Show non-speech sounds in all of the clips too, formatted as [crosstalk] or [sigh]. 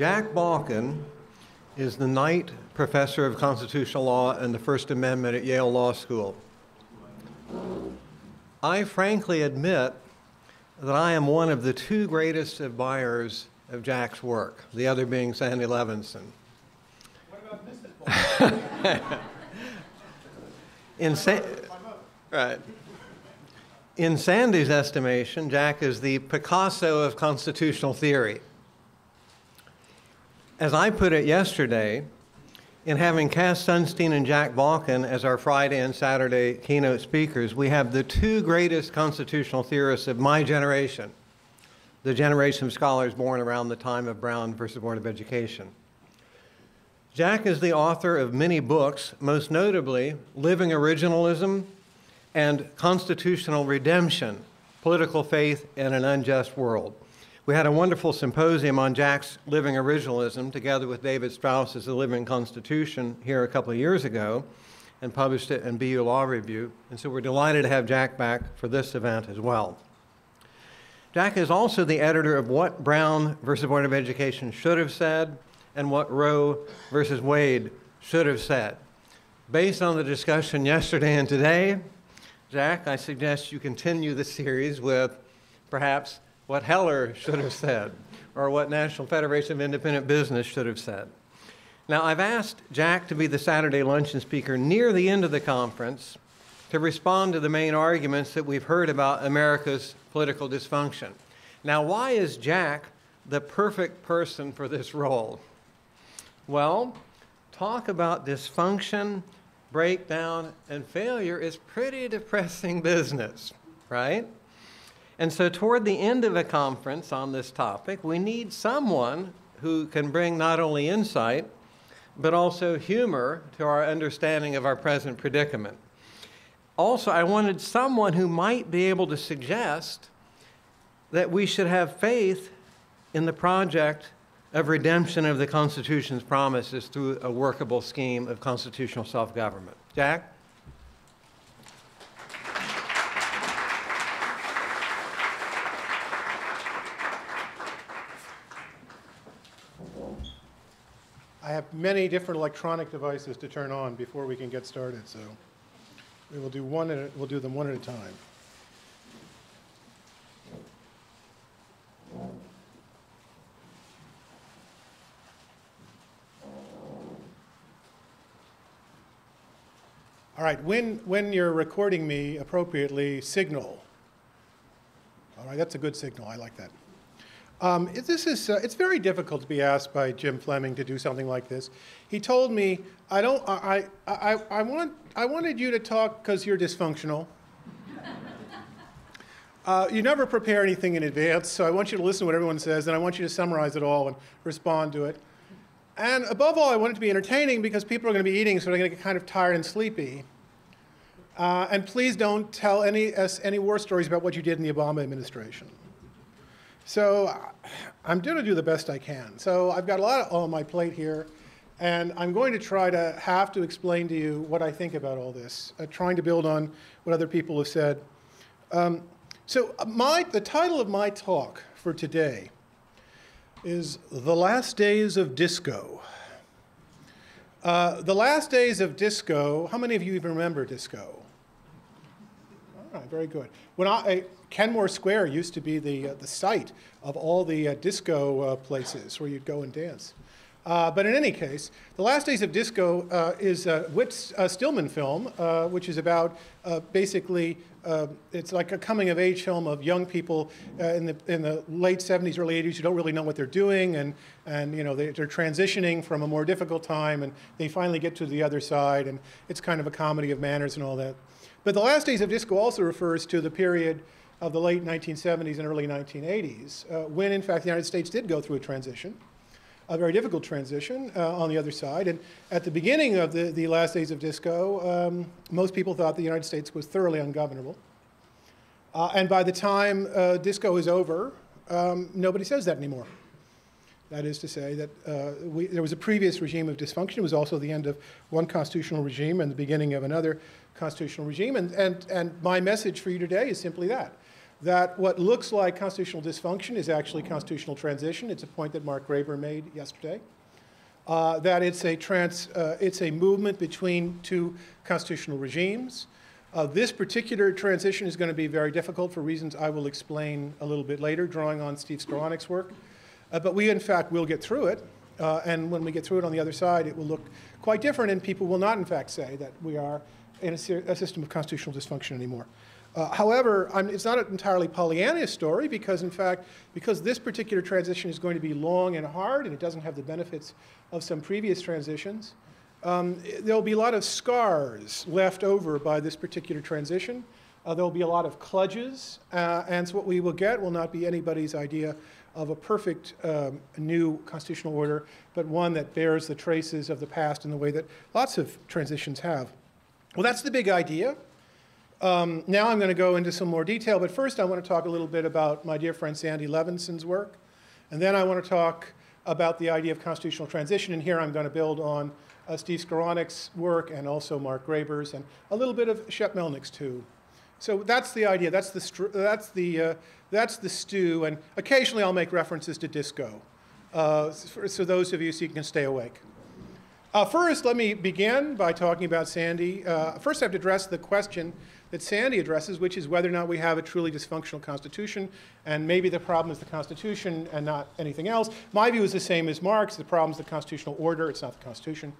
Jack Balkin is the Knight Professor of Constitutional Law and the First Amendment at Yale Law School. I frankly admit that I am one of the two greatest admirers of Jack's work, the other being Sandy Levinson. What about Mrs. In Sa- right. In Sandy's estimation, Jack is the Picasso of constitutional theory. As I put it yesterday, in having Cass Sunstein and Jack Balkin as our Friday and Saturday keynote speakers, we have the two greatest constitutional theorists of my generation, the generation of scholars born around the time of Brown versus Board of Education. Jack is the author of many books, most notably Living Originalism and Constitutional Redemption Political Faith in an Unjust World. We had a wonderful symposium on Jack's Living Originalism together with David Strauss's The Living Constitution here a couple of years ago and published it in BU Law Review. And so we're delighted to have Jack back for this event as well. Jack is also the editor of What Brown versus Board of Education Should Have Said and What Roe versus Wade Should Have Said. Based on the discussion yesterday and today, Jack, I suggest you continue the series with perhaps what Heller should have said or what National Federation of Independent Business should have said. Now, I've asked Jack to be the Saturday luncheon speaker near the end of the conference to respond to the main arguments that we've heard about America's political dysfunction. Now, why is Jack the perfect person for this role? Well, talk about dysfunction, breakdown, and failure is pretty depressing [laughs] business, right? And so, toward the end of a conference on this topic, we need someone who can bring not only insight, but also humor to our understanding of our present predicament. Also, I wanted someone who might be able to suggest that we should have faith in the project of redemption of the Constitution's promises through a workable scheme of constitutional self government. Jack? I have many different electronic devices to turn on before we can get started, so we will do one a, we'll do them one at a time. All right, when, when you're recording me appropriately, signal. All right, that's a good signal. I like that. Um, this is, uh, it's very difficult to be asked by Jim Fleming to do something like this. He told me, I don't, I, I, I, want, I wanted you to talk because you're dysfunctional. [laughs] Uh, you never prepare anything in advance, so I want you to listen to what everyone says, and I want you to summarize it all and respond to it. And above all, I want it to be entertaining because people are going to be eating, so they're going to get kind of tired and sleepy. Uh, and please don't tell any, any war stories about what you did in the Obama administration. So I'm going to do the best I can. So I've got a lot on my plate here, and I'm going to try to have to explain to you what I think about all this, uh, trying to build on what other people have said. Um, so my, the title of my talk for today is The Last Days of Disco. Uh, the Last Days of Disco, how many of you even remember disco? Right, very good. When I, Kenmore Square used to be the, uh, the site of all the uh, disco uh, places where you'd go and dance. Uh, but in any case, The Last Days of Disco uh, is a Whit Stillman film, which is about basically, it's like a coming of age film of young people in, the, in the late 70s, early 80s who don't really know what they're doing, and, and you know, they, they're transitioning from a more difficult time, and they finally get to the other side, and it's kind of a comedy of manners and all that. But The Last Days of Disco also refers to the period of the late 1970s and early 1980s, uh, when in fact the United States did go through a transition, a very difficult transition uh, on the other side. And at the beginning of the, the last days of disco, um, most people thought the United States was thoroughly ungovernable. Uh, and by the time uh, disco is over, um, nobody says that anymore. That is to say that uh, we, there was a previous regime of dysfunction. It was also the end of one constitutional regime and the beginning of another constitutional regime. And, and, and my message for you today is simply that that what looks like constitutional dysfunction is actually constitutional transition. It's a point that Mark Graber made yesterday. Uh, that it's a, trans, uh, it's a movement between two constitutional regimes. Uh, this particular transition is going to be very difficult for reasons I will explain a little bit later, drawing on Steve Skowronek's work. Uh, but we, in fact, will get through it. Uh, and when we get through it on the other side, it will look quite different, and people will not, in fact, say that we are in a, a system of constitutional dysfunction anymore. Uh, however, I'm, it's not an entirely Pollyanna story because, in fact, because this particular transition is going to be long and hard and it doesn't have the benefits of some previous transitions, um, there'll be a lot of scars left over by this particular transition. Uh, there'll be a lot of kludges, uh, and so what we will get will not be anybody's idea of a perfect um, new constitutional order, but one that bears the traces of the past in the way that lots of transitions have. Well, that's the big idea. Um, now I'm going to go into some more detail, but first I want to talk a little bit about my dear friend Sandy Levinson's work, and then I want to talk about the idea of constitutional transition, and here I'm going to build on uh, Steve Skowronek's work and also Mark Graber's and a little bit of Shep Melnick's too. So that's the idea. That's the, that's the, uh, that's the stew, and occasionally I'll make references to disco. Uh, for, so those of you so you can stay awake. Uh, first, let me begin by talking about Sandy. Uh, first, I have to address the question that Sandy addresses, which is whether or not we have a truly dysfunctional Constitution, and maybe the problem is the Constitution and not anything else. My view is the same as Mark's. The problem is the constitutional order, it's not the Constitution.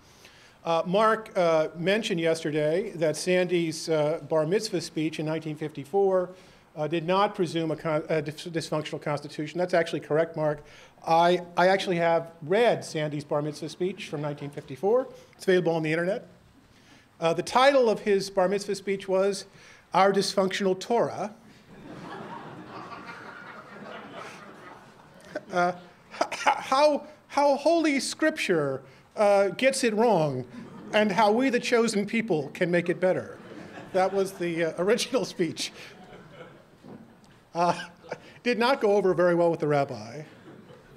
Uh, Mark uh, mentioned yesterday that Sandy's uh, bar mitzvah speech in 1954 uh, did not presume a, con- a dysfunctional constitution. That's actually correct, Mark. I, I actually have read Sandy's bar mitzvah speech from 1954. It's available on the internet. Uh, the title of his bar mitzvah speech was Our Dysfunctional Torah. [laughs] Uh, how, how Holy Scripture uh, gets it wrong and how we, the chosen people, can make it better. That was the uh, original [laughs] speech. Uh, [laughs] did not go over very well with the rabbi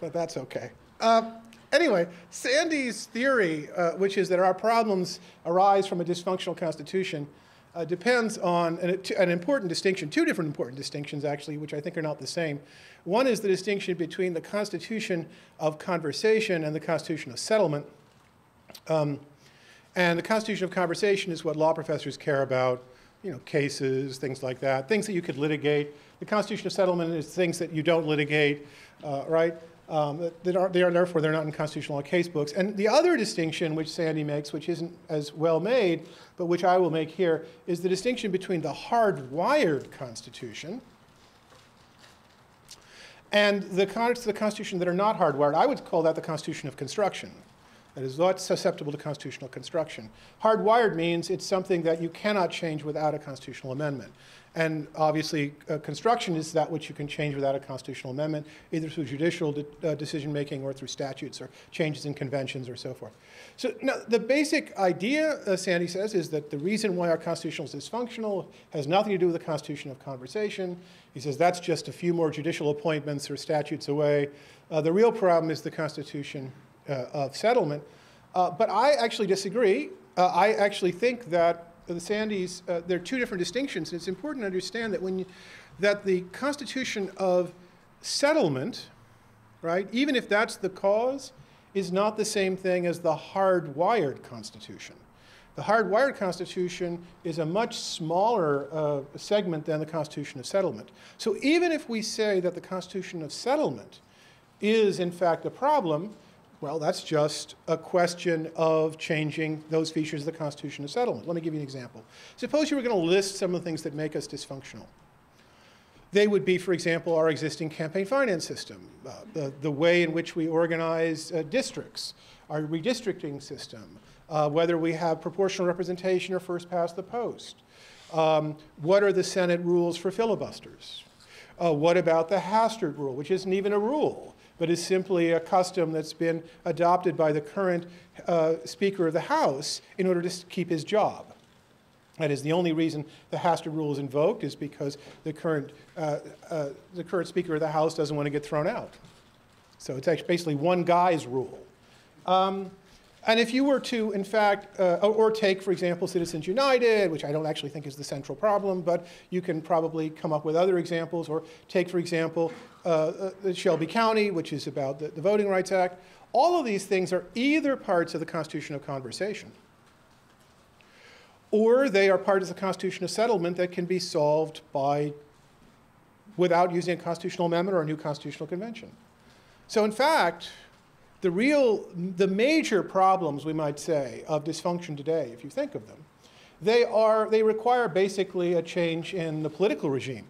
but that's okay. Uh, anyway, Sandy's theory, uh, which is that our problems arise from a dysfunctional constitution, uh, depends on an, an, important distinction, two different important distinctions actually, which I think are not the same. One is the distinction between the constitution of conversation and the constitution of settlement. Um, and the constitution of conversation is what law professors care about, you know, cases, things like that, things that you could litigate. The constitution of settlement is things that you don't litigate, uh, right? Um, that are, they are therefore they're not in constitutional law case books. And the other distinction which Sandy makes, which isn't as well made, but which I will make here, is the distinction between the hardwired Constitution and the, the Constitution that are not hardwired. I would call that the Constitution of construction. That is not susceptible to constitutional construction. Hardwired means it's something that you cannot change without a constitutional amendment. And obviously, uh, construction is that which you can change without a constitutional amendment, either through judicial de- uh, decision making or through statutes or changes in conventions or so forth. So, now, the basic idea, uh, Sandy says, is that the reason why our constitution is dysfunctional has nothing to do with the constitution of conversation. He says that's just a few more judicial appointments or statutes away. Uh, the real problem is the constitution of settlement. Uh, but I actually disagree. I actually think that the Sandys, uh, there are two different distinctions. And it's important to understand that when you, that the constitution of settlement, right, even if that's the cause, is not the same thing as the hardwired constitution. The hardwired constitution is a much smaller uh, segment than the constitution of settlement. So even if we say that the constitution of settlement is in fact a problem, well, that's just a question of changing those features of the Constitution of settlement. Let me give you an example. Suppose you were going to list some of the things that make us dysfunctional. They would be, for example, our existing campaign finance system, uh, the, the way in which we organize uh, districts, our redistricting system, uh, whether we have proportional representation or first past the post. Um, what are the Senate rules for filibusters? Uh, what about the Hastert rule, which isn't even a rule? But is simply a custom that's been adopted by the current uh, Speaker of the House in order to keep his job. That is the only reason the Hastert rule is invoked is because the current, uh, uh, the current Speaker of the House doesn't want to get thrown out. So it's actually basically one guy's rule. Um, And if you were to, in fact, uh, or, or take, for example, Citizens United, which I don't actually think is the central problem, but you can probably come up with other examples, or take, for example, uh, uh, Shelby County, which is about the, the Voting Rights Act. All of these things are either parts of the constitutional conversation, or they are part of the constitutional settlement that can be solved by without using a constitutional amendment or a new constitutional convention. So, in fact, the real, the major problems, we might say, of dysfunction today, if you think of them, they, are, they require basically a change in the political regime,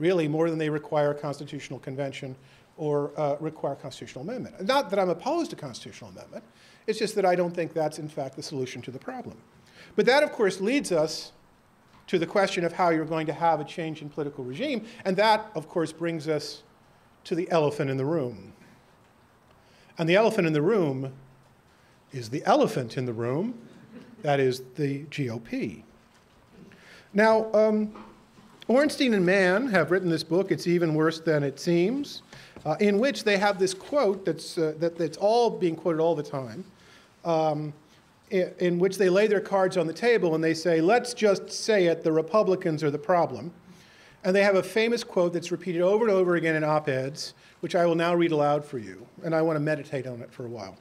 really more than they require a constitutional convention or uh, require a constitutional amendment. Not that I'm opposed to constitutional amendment, it's just that I don't think that's in fact the solution to the problem. But that, of course, leads us to the question of how you're going to have a change in political regime, and that, of course, brings us to the elephant in the room. And the elephant in the room is the elephant in the room, that is the GOP. Now, um, Ornstein and Mann have written this book, It's Even Worse Than It Seems, uh, in which they have this quote that's, uh, that, that's all being quoted all the time, um, in, in which they lay their cards on the table and they say, let's just say it, the Republicans are the problem. And they have a famous quote that's repeated over and over again in op eds, which I will now read aloud for you, and I want to meditate on it for a while.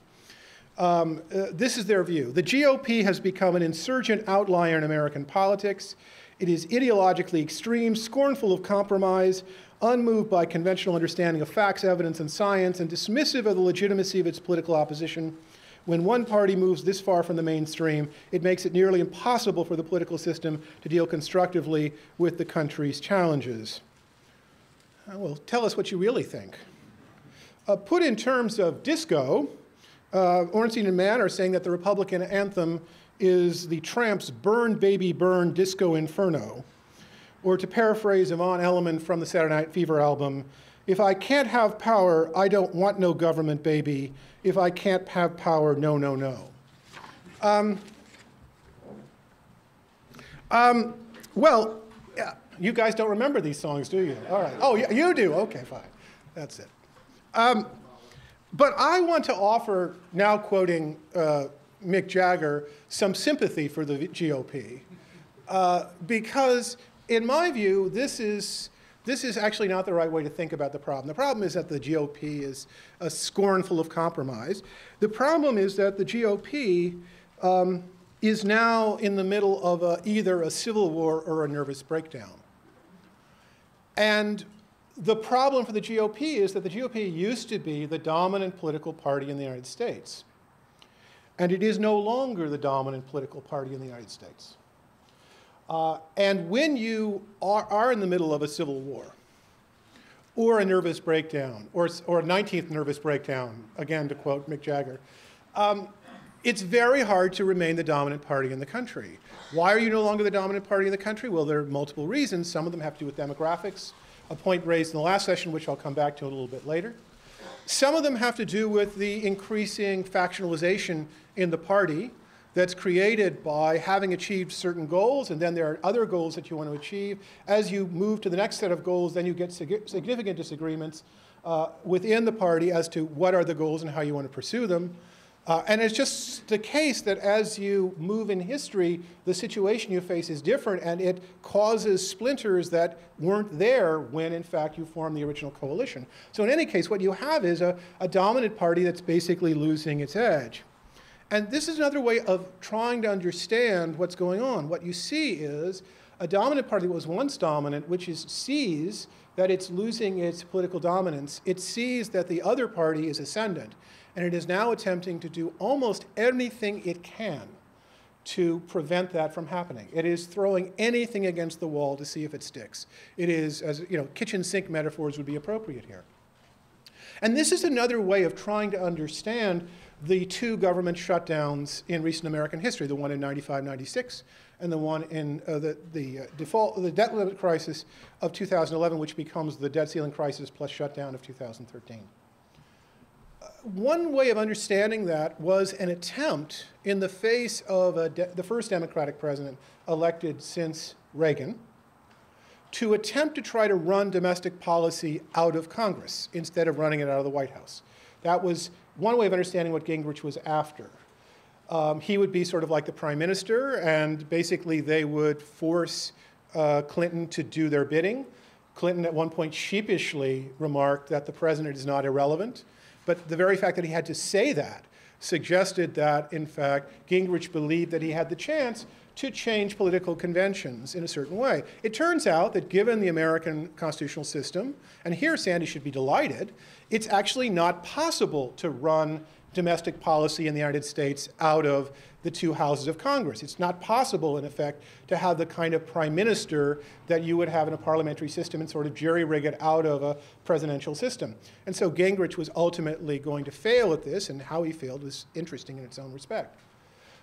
Um, uh, this is their view. The GOP has become an insurgent outlier in American politics. It is ideologically extreme, scornful of compromise, unmoved by conventional understanding of facts, evidence, and science, and dismissive of the legitimacy of its political opposition. When one party moves this far from the mainstream, it makes it nearly impossible for the political system to deal constructively with the country's challenges. Uh, well, tell us what you really think. Uh, put in terms of disco, uh, Ornstein and Mann are saying that the Republican anthem is the Trammps' Burn Baby Burn Disco Inferno. Or to paraphrase Yvonne Elliman from the Saturday Night Fever album, if I can't have power, I don't want no government baby. If I can't have power, no, no, no. Um, um, well, yeah, you guys don't remember these songs, do you? All right. Oh, you do? Okay, fine. That's it. Um, but I want to offer, now quoting uh, Mick Jagger, some sympathy for the GOP. Uh, because, in my view, this is, this is actually not the right way to think about the problem. The problem is that the GOP is a scornful of compromise. The problem is that the GOP um, is now in the middle of a, either a civil war or a nervous breakdown. And the problem for the GOP is that the GOP used to be the dominant political party in the United States. And it is no longer the dominant political party in the United States. Uh, and when you are, are, in the middle of a civil war, or a nervous breakdown, or, or a 19th nervous breakdown, again to quote Mick Jagger, um, it's very hard to remain the dominant party in the country. Why are you no longer the dominant party in the country? Well, there are multiple reasons. Some of them have to do with demographics, a point raised in the last session, which I'll come back to a little bit later. Some of them have to do with the increasing factionalization in the party that's created by having achieved certain goals, and then there are other goals that you want to achieve. As you move to the next set of goals, then you get significant disagreements uh, within the party as to what are the goals and how you want to pursue them. Uh, and it's just the case that as you move in history, the situation you face is different and it causes splinters that weren't there when, in fact, you formed the original coalition. So, in any case, what you have is a, a dominant party that's basically losing its edge. And this is another way of trying to understand what's going on. What you see is a dominant party that was once dominant, which is, sees that it's losing its political dominance. It sees that the other party is ascendant and it is now attempting to do almost anything it can to prevent that from happening. It is throwing anything against the wall to see if it sticks. It is, as you know, kitchen sink metaphors would be appropriate here. And this is another way of trying to understand the two government shutdowns in recent American history, the one in 95, 96, and the one in uh, the, the uh, default, the debt limit crisis of 2011, which becomes the debt ceiling crisis plus shutdown of 2013 one way of understanding that was an attempt in the face of the first Democratic president elected since Reagan to attempt to try to run domestic policy out of Congress instead of running it out of the White House. That was one way of understanding what Gingrich was after. Um, he would be sort of like the prime minister, and basically they would force uh, Clinton to do their bidding. Clinton at one point sheepishly remarked that the president is not irrelevant, but the very fact that he had to say that suggested that, in fact, Gingrich believed that he had the chance to change political conventions in a certain way. It turns out that given the American constitutional system, and here Sandy should be delighted, it's actually not possible to run domestic policy in the United States out of the two houses of Congress. It's not possible, in effect, to have the kind of prime minister that you would have in a parliamentary system and sort of jerry rig it out of a presidential system. And so Gingrich was ultimately going to fail at this, and how he failed was interesting in its own respect.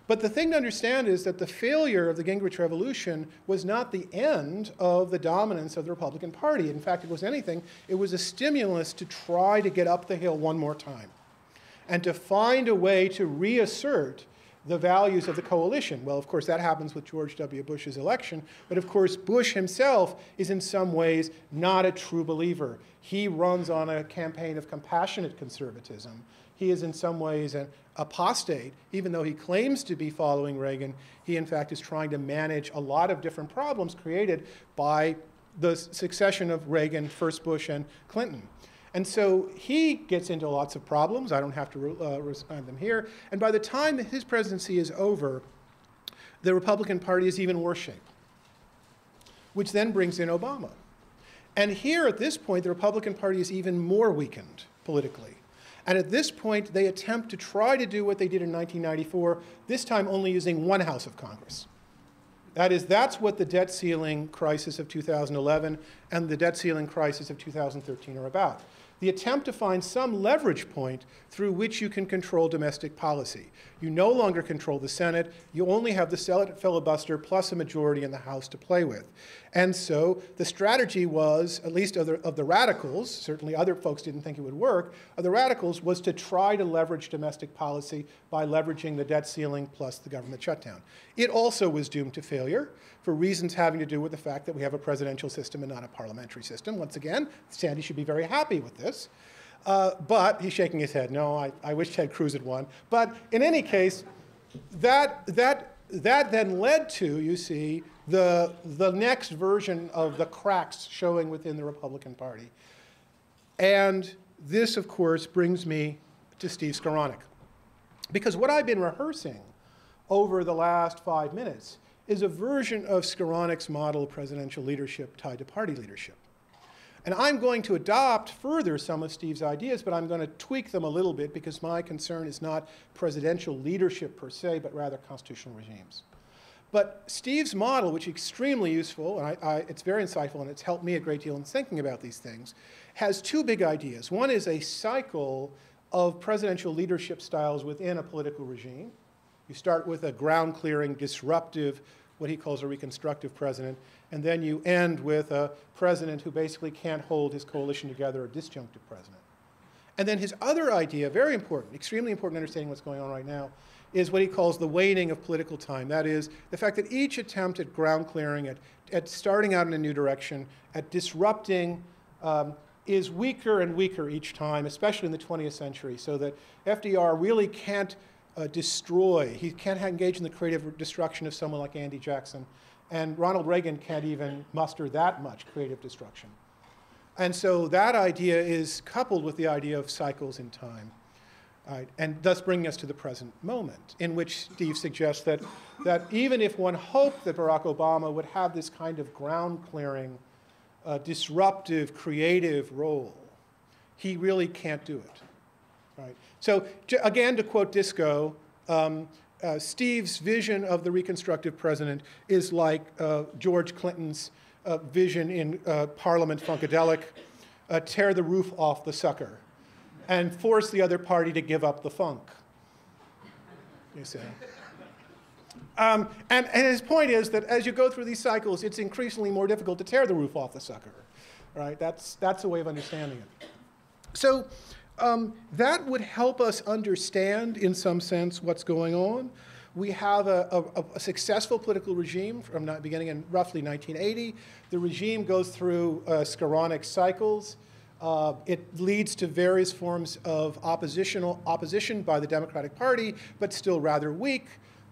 But the thing to understand is that the failure of the Gingrich Revolution was not the end of the dominance of the Republican Party. In fact, it was anything, it was a stimulus to try to get up the hill one more time and to find a way to reassert the values of the coalition. Well, of course, that happens with George W. Bush's election, but of course, Bush himself is in some ways not a true believer. He runs on a campaign of compassionate conservatism. He is in some ways an apostate, even though he claims to be following Reagan. He, in fact, is trying to manage a lot of different problems created by the succession of Reagan, first Bush, and Clinton. And so he gets into lots of problems. I don't have to uh, respond them here. And by the time his presidency is over, the Republican Party is even worse shape, which then brings in Obama. And here, at this point, the Republican Party is even more weakened politically. And at this point, they attempt to try to do what they did in 1994, this time only using one House of Congress. That is, that's what the debt ceiling crisis of 2011 and the debt ceiling crisis of 2013 are about the attempt to find some leverage point through which you can control domestic policy. You no longer control the Senate. You only have the Senate filibuster plus a majority in the House to play with. And so the strategy was, at least of the, of the radicals, certainly other folks didn't think it would work, of the radicals was to try to leverage domestic policy by leveraging the debt ceiling plus the government shutdown. It also was doomed to failure for reasons having to do with the fact that we have a presidential system and not a parliamentary system. Once again, Sandy should be very happy with this. Uh, but he's shaking his head. No, I, I wish Ted Cruz had won. But in any case, that, that, that then led to, you see, the, the next version of the cracks showing within the Republican Party. And this, of course, brings me to Steve Skowronek. Because what I've been rehearsing over the last five minutes is a version of Skowronek's model of presidential leadership tied to party leadership. And I'm going to adopt further some of Steve's ideas, but I'm going to tweak them a little bit because my concern is not presidential leadership per se, but rather constitutional regimes. But Steve's model, which is extremely useful, and I, I, it's very insightful, and it's helped me a great deal in thinking about these things, has two big ideas. One is a cycle of presidential leadership styles within a political regime, you start with a ground clearing, disruptive, what he calls a reconstructive president, and then you end with a president who basically can't hold his coalition together, a disjunctive president. And then his other idea, very important, extremely important understanding what's going on right now, is what he calls the waning of political time. That is, the fact that each attempt at ground clearing, at, at starting out in a new direction, at disrupting, um, is weaker and weaker each time, especially in the 20th century, so that FDR really can't uh, destroy. He can't engage in the creative destruction of someone like Andy Jackson. And Ronald Reagan can't even muster that much creative destruction. And so that idea is coupled with the idea of cycles in time. Right, and thus bringing us to the present moment, in which Steve suggests that, that even if one hoped that Barack Obama would have this kind of ground clearing, uh, disruptive, creative role, he really can't do it. Right. So again, to quote Disco, um, uh, Steve's vision of the reconstructive president is like uh, George Clinton's uh, vision in uh, Parliament Funkadelic, uh, tear the roof off the sucker and force the other party to give up the funk. You see. Um, and, and, his point is that as you go through these cycles, it's increasingly more difficult to tear the roof off the sucker. Right? That's, that's a way of understanding it. So um, that would help us understand, in some sense, what's going on. We have a, a, a successful political regime from not beginning in roughly 1980. The regime goes through uh, cycles. Uh, it leads to various forms of oppositional opposition by the Democratic Party, but still rather weak.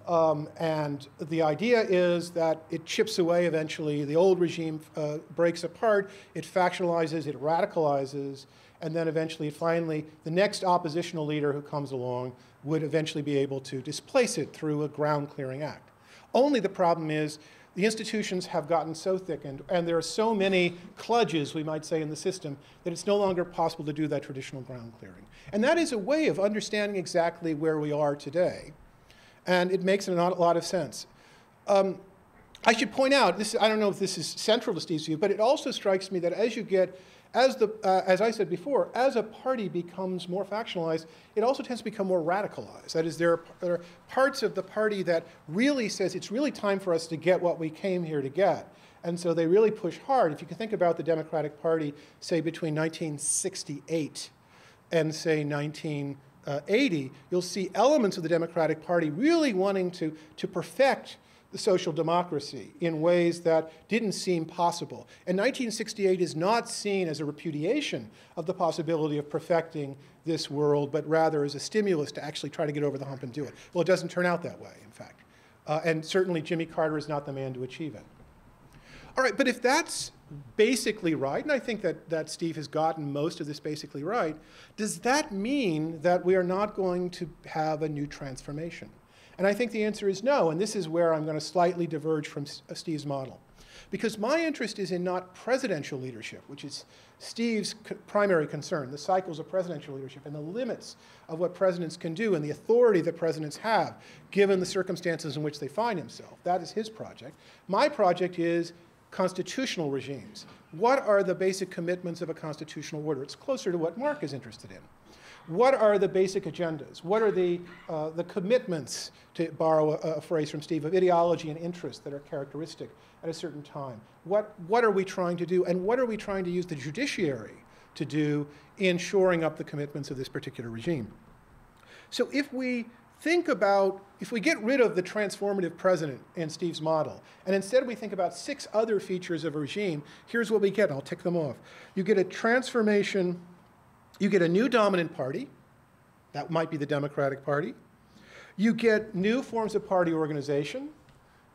Um, and the idea is that it chips away eventually. The old regime uh, breaks apart, it factionalizes, it radicalizes, and then eventually, finally, the next oppositional leader who comes along would eventually be able to displace it through a ground clearing act. Only the problem is the institutions have gotten so thickened, and there are so many kludges, we might say, in the system, that it's no longer possible to do that traditional ground clearing. And that is a way of understanding exactly where we are today and it makes a lot of sense. Um, I should point out, this, I don't know if this is central to Steve's view, but it also strikes me that as you get, as, the, uh, as I said before, as a party becomes more factionalized, it also tends to become more radicalized. That is, there are, there are parts of the party that really says it's really time for us to get what we came here to get. And so they really push hard. If you can think about the Democratic Party, say between 1968 and say 19 uh, 80, you'll see elements of the Democratic Party really wanting to, to perfect the social democracy in ways that didn't seem possible. And 1968 is not seen as a repudiation of the possibility of perfecting this world, but rather as a stimulus to actually try to get over the hump and do it. Well, it doesn't turn out that way, in fact. Uh, and certainly Jimmy Carter is not the man to achieve it. All right, but if that's basically right, and I think that, that Steve has gotten most of this basically right, does that mean that we are not going to have a new transformation? And I think the answer is no, and this is where I'm going to slightly diverge from uh, Steve's model. Because my interest is in not presidential leadership, which is Steve's primary concern, the cycles of presidential leadership and the limits of what presidents can do and the authority that presidents have given the circumstances in which they find themselves. That is his project. My project is constitutional regimes. What are the basic commitments of a constitutional order? It's closer to what Mark is interested in. What are the basic agendas? What are the, uh, the commitments, to borrow a, a, phrase from Steve, of ideology and interest that are characteristic at a certain time? What, what are we trying to do, and what are we trying to use the judiciary to do in shoring up the commitments of this particular regime? So if we think about if we get rid of the transformative president in Steve's model, and instead we think about six other features of a regime, here's what we get. I'll tick them off. You get a transformation, you get a new dominant party, that might be the Democratic Party. You get new forms of party organization,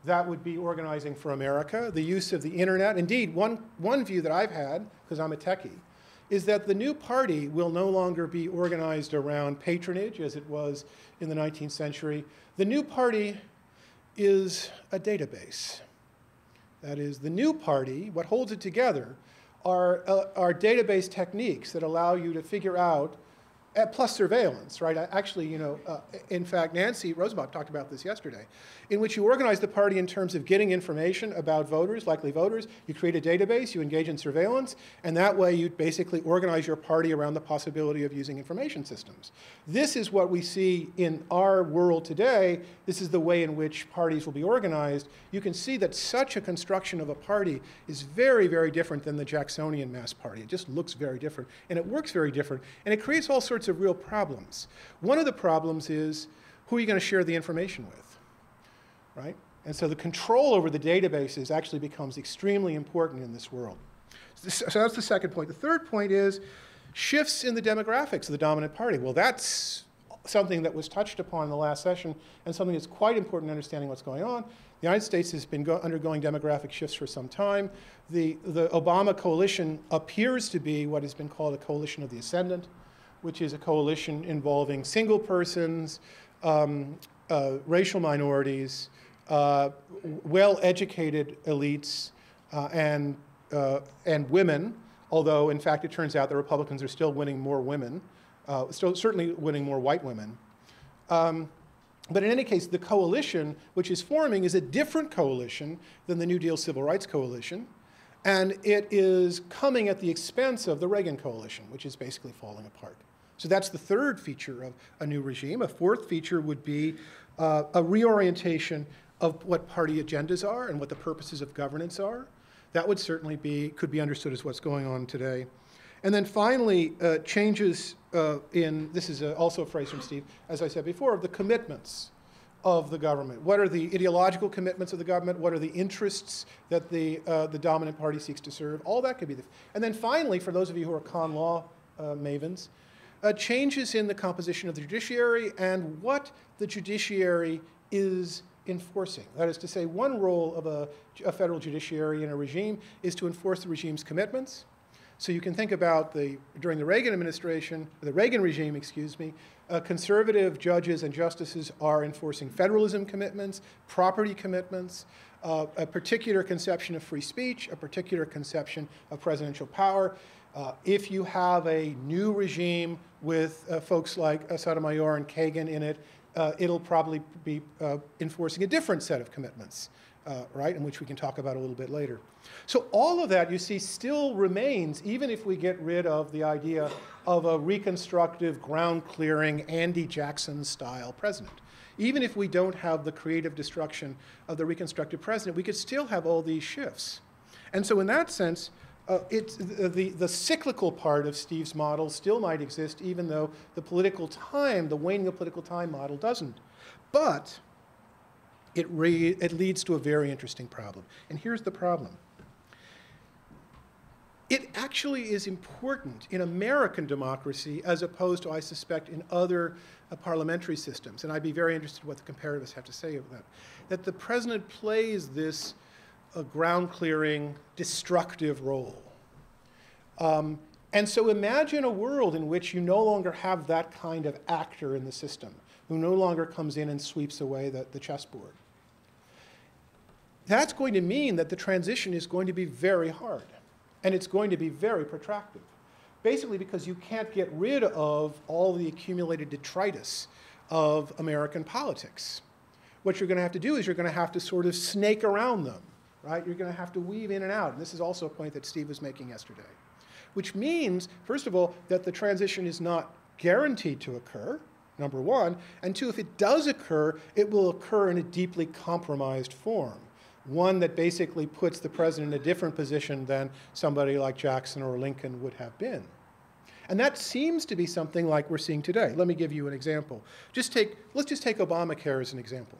that would be organizing for America, the use of the internet. Indeed, one, one view that I've had, because I'm a techie, is that the new party will no longer be organized around patronage as it was in the 19th century. The new party is a database. That is, the new party, what holds it together, are, uh, are database techniques that allow you to figure out plus surveillance, right? Actually, you know, uh, in fact, Nancy Rosenbach talked about this yesterday, in which you organize the party in terms of getting information about voters, likely voters. You create a database, you engage in surveillance, and that way you basically organize your party around the possibility of using information systems. This is what we see in our world today. This is the way in which parties will be organized. You can see that such a construction of a party is very, very different than the Jacksonian mass party. It just looks very different, and it works very different, and it creates all sorts sorts of real problems. One of the problems is who are you going to share the information with, right? And so the control over the databases actually becomes extremely important in this world. So that's the second point. The third point is shifts in the demographics of the dominant party. Well, that's something that was touched upon in the last session and something that's quite important in understanding what's going on. The United States has been undergoing demographic shifts for some time. The, the Obama coalition appears to be what has been called a coalition of the ascendant which is a coalition involving single persons, um, uh, racial minorities, uh, well-educated elites, uh, and, uh, and women, although in fact it turns out the Republicans are still winning more women, uh, still certainly winning more white women. Um, but in any case, the coalition which is forming is a different coalition than the New Deal Civil Rights Coalition. And it is coming at the expense of the Reagan coalition, which is basically falling apart. So that's the third feature of a new regime. A fourth feature would be uh, a reorientation of what party agendas are and what the purposes of governance are. That would certainly be, could be understood as what's going on today. And then finally, uh, changes uh, in, this is a, also a phrase from Steve, as I said before, of the commitments of the government? What are the ideological commitments of the government? What are the interests that the, uh, the dominant party seeks to serve? All that could be the. And then finally, for those of you who are con law uh, mavens, uh, changes in the composition of the judiciary and what the judiciary is enforcing. That is to say, one role of a, a federal judiciary in a regime is to enforce the regime's commitments. So you can think about the, during the Reagan administration, the Reagan regime, excuse me, uh, conservative judges and justices are enforcing federalism commitments, property commitments, uh, a particular conception of free speech, a particular conception of presidential power. Uh, if you have a new regime with uh, folks like Sotomayor and Kagan in it, uh, it'll probably be uh, enforcing a different set of commitments uh, right, and which we can talk about a little bit later. So all of that, you see, still remains, even if we get rid of the idea of a reconstructive, ground-clearing, Andy Jackson style president. Even if we don't have the creative destruction of the reconstructive president, we could still have all these shifts. And so in that sense, uh, it's the, the cyclical part of Steve's model still might exist, even though the political time, the waning of political time model doesn't. But it, it leads to a very interesting problem. And here's the problem it actually is important in American democracy as opposed to, I suspect, in other uh, parliamentary systems. And I'd be very interested in what the comparatives have to say about that. That the president plays this uh, ground clearing, destructive role. Um, and so imagine a world in which you no longer have that kind of actor in the system who no longer comes in and sweeps away the, the chessboard. That's going to mean that the transition is going to be very hard, and it's going to be very protracted. Basically, because you can't get rid of all the accumulated detritus of American politics. What you're going to have to do is you're going to have to sort of snake around them, right? You're going to have to weave in and out. And this is also a point that Steve was making yesterday. Which means, first of all, that the transition is not guaranteed to occur number one. And two, if it does occur, it will occur in a deeply compromised form. One that basically puts the president in a different position than somebody like Jackson or Lincoln would have been. And that seems to be something like we're seeing today. Let me give you an example. Just take, let's just take Obamacare as an example.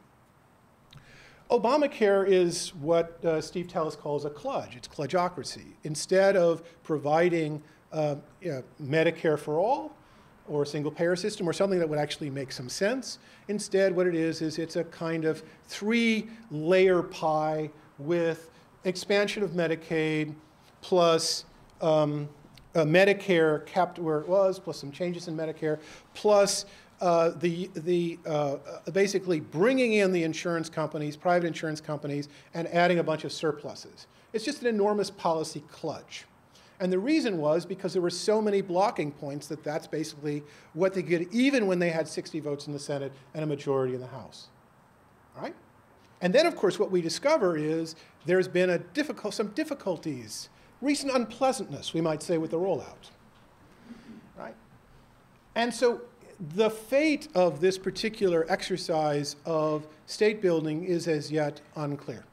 Obamacare is what uh, Steve Teles calls a kludge. It's kludgeocracy. Instead of providing uh, you know, Medicare for all, or a single payer system or something that would actually make some sense. Instead, what it is, is it's a kind of three layer pie with expansion of Medicaid plus um, Medicare kept where it was, plus some changes in Medicare, plus uh, the, the, uh, basically bringing in the insurance companies, private insurance companies, and adding a bunch of surpluses. It's just an enormous policy kludge. And the reason was because there were so many blocking points that that's basically what they get, even when they had 60 votes in the Senate and a majority in the House. All right? And then, of course, what we discover is there's been a difficult, some difficulties, recent unpleasantness, we might say, with the rollout. Right? And so the fate of this particular exercise of state building is as yet unclear.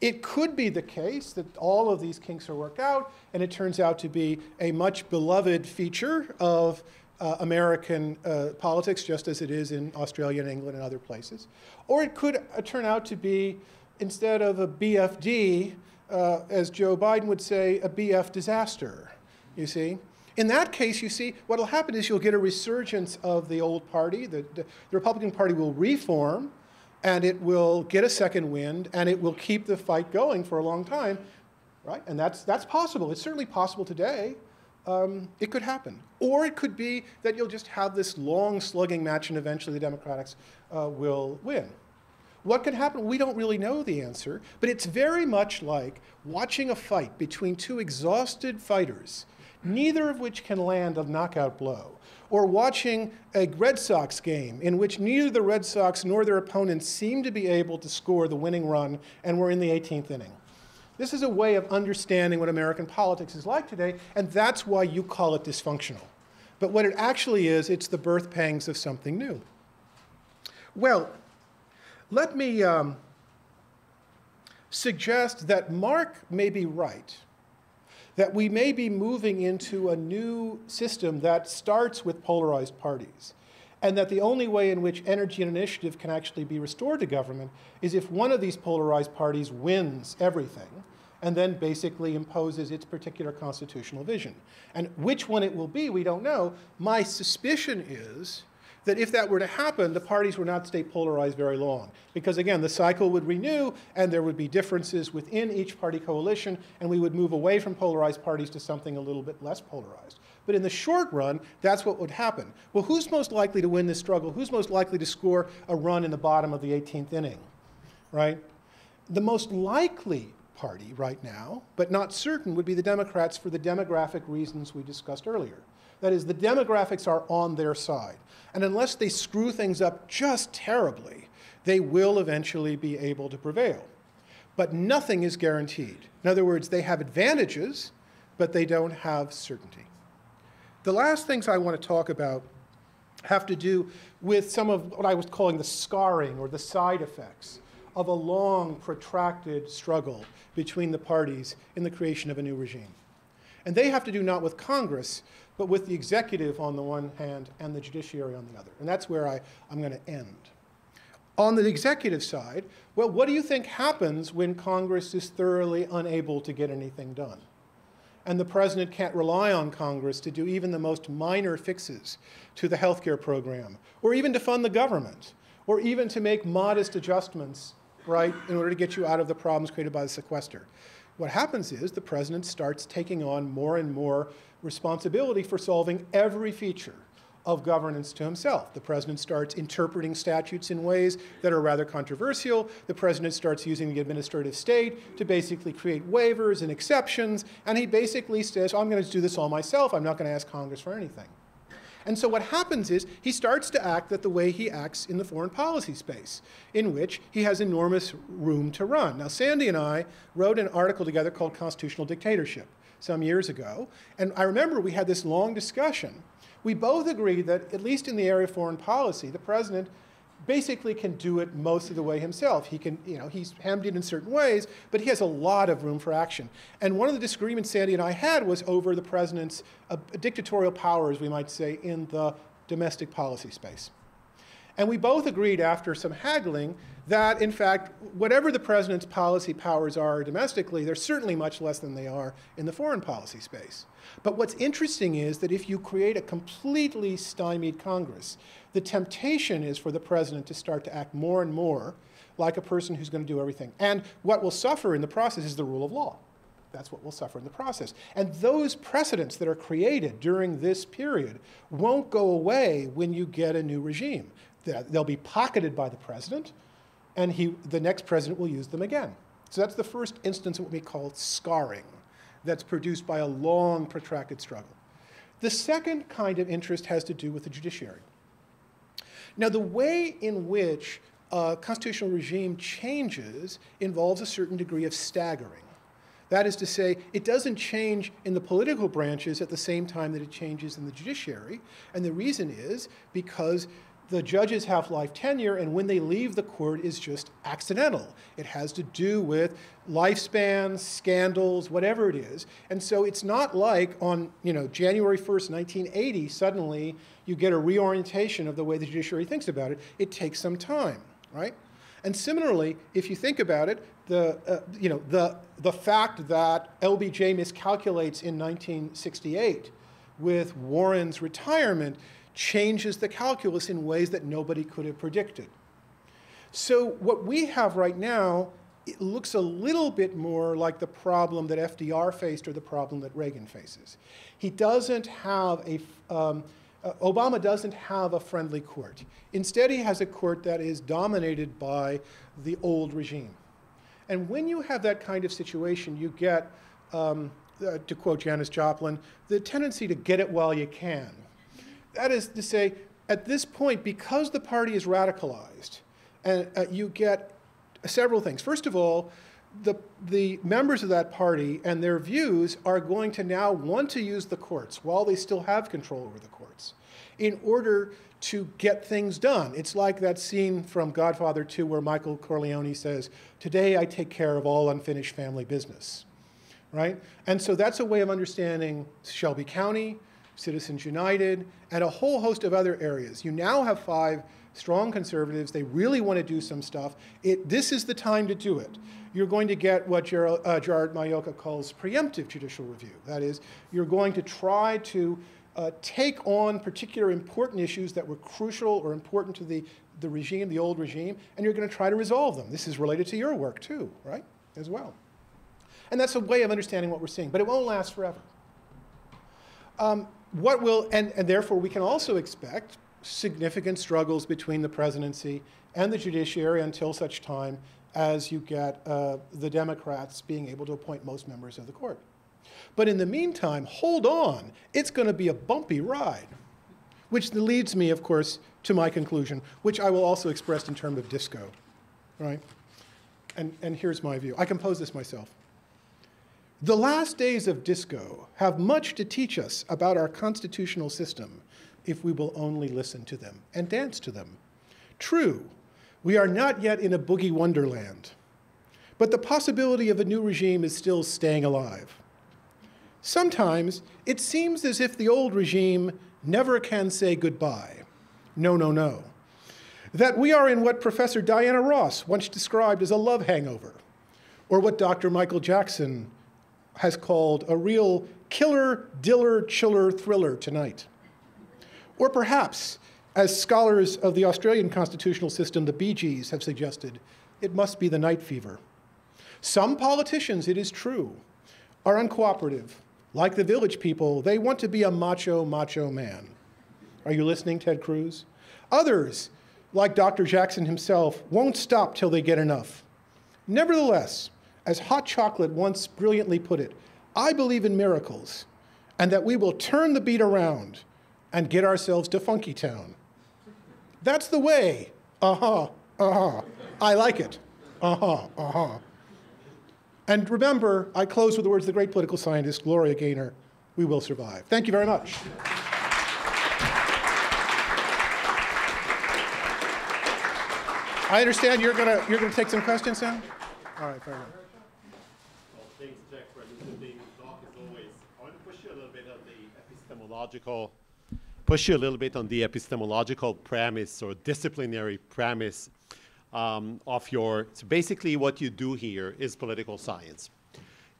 It could be the case that all of these kinks are worked out, and it turns out to be a much beloved feature of uh, American uh, politics, just as it is in Australia and England and other places. Or it could uh, turn out to be, instead of a BFD, uh, as Joe Biden would say, a BF disaster, you see? In that case, you see, what will happen is you'll get a resurgence of the old party. The, the, the Republican Party will reform, and it will get a second wind and it will keep the fight going for a long time, right? And that's, that's possible. It's certainly possible today. Um, it could happen. Or it could be that you'll just have this long slugging match and eventually the Democrats uh, will win. What could happen? We don't really know the answer, but it's very much like watching a fight between two exhausted fighters, neither of which can land a knockout blow or watching a Red Sox game in which neither the Red Sox nor their opponents seem to be able to score the winning run, and we're in the 18th inning. This is a way of understanding what American politics is like today, and that's why you call it dysfunctional. But what it actually is, it's the birth pangs of something new. Well, let me um, suggest that Mark may be right that we may be moving into a new system that starts with polarized parties and that the only way in which energy and initiative can actually be restored to government is if one of these polarized parties wins everything and then basically imposes its particular constitutional vision. And which one it will be, we don't know. My suspicion is that if that were to happen, the parties would not stay polarized very long. Because again, the cycle would renew and there would be differences within each party coalition, and we would move away from polarized parties to something a little bit less polarized. But in the short run, that's what would happen. Well, who's most likely to win this struggle? Who's most likely to score a run in the bottom of the 18th inning? Right? The most likely party right now, but not certain, would be the Democrats for the demographic reasons we discussed earlier. That is, the demographics are on their side. And unless they screw things up just terribly, they will eventually be able to prevail. But nothing is guaranteed. In other words, they have advantages, but they don't have certainty. The last things I want to talk about have to do with some of what I was calling the scarring or the side effects of a long, protracted struggle between the parties in the creation of a new regime. And they have to do not with Congress, but with the executive on the one hand and the judiciary on the other. And that's where I, I'm going to end. On the executive side, well, what do you think happens when Congress is thoroughly unable to get anything done? And the president can't rely on Congress to do even the most minor fixes to the health care program, or even to fund the government, or even to make modest adjustments, right, in order to get you out of the problems created by the sequester. What happens is the president starts taking on more and more responsibility for solving every feature of governance to himself. The president starts interpreting statutes in ways that are rather controversial. The president starts using the administrative state to basically create waivers and exceptions. And he basically says, I'm going to do this all myself. I'm not going to ask Congress for anything. And so what happens is he starts to act that the way he acts in the foreign policy space, in which he has enormous room to run. Now, Sandy and I wrote an article together called Constitutional Dictatorship some years ago. And I remember we had this long discussion. We both agreed that, at least in the area of foreign policy, the president basically can do it most of the way himself. He can, you know, he's hemmed in in certain ways, but he has a lot of room for action. And one of the disagreements Sandy and I had was over the president's uh, dictatorial powers, we might say, in the domestic policy space. And we both agreed after some haggling that, in fact, whatever the president's policy powers are domestically, they're certainly much less than they are in the foreign policy space. But what's interesting is that if you create a completely stymied Congress, the temptation is for the president to start to act more and more like a person who's going to do everything. And what will suffer in the process is the rule of law. That's what will suffer in the process. And those precedents that are created during this period won't go away when you get a new regime. They'll be pocketed by the president, and he, the next president will use them again. So that's the first instance of what we call scarring that's produced by a long, protracted struggle. The second kind of interest has to do with the judiciary. Now, the way in which a constitutional regime changes involves a certain degree of staggering. That is to say, it doesn't change in the political branches at the same time that it changes in the judiciary. And the reason is because the judge's half life tenure and when they leave the court is just accidental. It has to do with lifespans, scandals, whatever it is. And so it's not like on you know, January 1st, 1980, suddenly you get a reorientation of the way the judiciary thinks about it. It takes some time, right? And similarly, if you think about it, the, uh, you know, the, the fact that LBJ miscalculates in 1968 with Warren's retirement changes the calculus in ways that nobody could have predicted. So what we have right now, it looks a little bit more like the problem that FDR faced or the problem that Reagan faces. He doesn't have a, um, uh, Obama doesn't have a friendly court. Instead, he has a court that is dominated by the old regime. And when you have that kind of situation, you get, um, uh, to quote Janis Joplin, the tendency to get it while you can. That is to say, at this point, because the party is radicalized, and uh, you get several things. First of all, the, the members of that party and their views are going to now want to use the courts while they still have control over the courts in order to get things done. It's like that scene from Godfather 2 where Michael Corleone says, Today I take care of all unfinished family business. Right? And so that's a way of understanding Shelby County, Citizens United, and a whole host of other areas. You now have five strong conservatives. They really want to do some stuff. It, this is the time to do it. You're going to get what Gerald, uh, Gerard Magliocca calls preemptive judicial review. That is, you're going to try to uh, take on particular important issues that were crucial or important to the, the regime, the old regime, and you're going to try to resolve them. This is related to your work, too, right? As well. And that's a way of understanding what we're seeing, but it won't last forever. Um, what will, and, and therefore we can also expect significant struggles between the presidency and the judiciary until such time as you get uh, the Democrats being able to appoint most members of the court. But in the meantime, hold on. It's going to be a bumpy ride. Which leads me, of course, to my conclusion, which I will also express in terms of disco. Right? And, and here's my view. I composed this myself. The last days of disco have much to teach us about our constitutional system if we will only listen to them and dance to them. True, we are not yet in a boogie wonderland, but the possibility of a new regime is still staying alive. Sometimes it seems as if the old regime never can say goodbye. No, no, no. That we are in what Professor Diana Ross once described as a love hangover, or what Dr. Michael Jackson has called a real killer, diller, chiller thriller tonight. Or perhaps, as scholars of the Australian constitutional system, the Bee Gees, have suggested, it must be the night fever. Some politicians, it is true, are uncooperative, like the village people, they want to be a macho, macho man. Are you listening, Ted Cruz? Others, like Dr. Jackson himself, won't stop till they get enough. Nevertheless, as Hot Chocolate once brilliantly put it, I believe in miracles and that we will turn the beat around and get ourselves to Funky Town. That's the way. Uh huh, uh huh. I like it. Uh huh, uh huh. And remember, I close with the words of the great political scientist Gloria Gaynor we will survive. Thank you very much. I understand you're gonna you're gonna take some questions now. All right, fair enough. Well, thanks, Jack, for an interesting talk as always. I want to push you a little bit on the epistemological, push you a little bit on the epistemological premise or disciplinary premise um, of your, so basically what you do here is political science.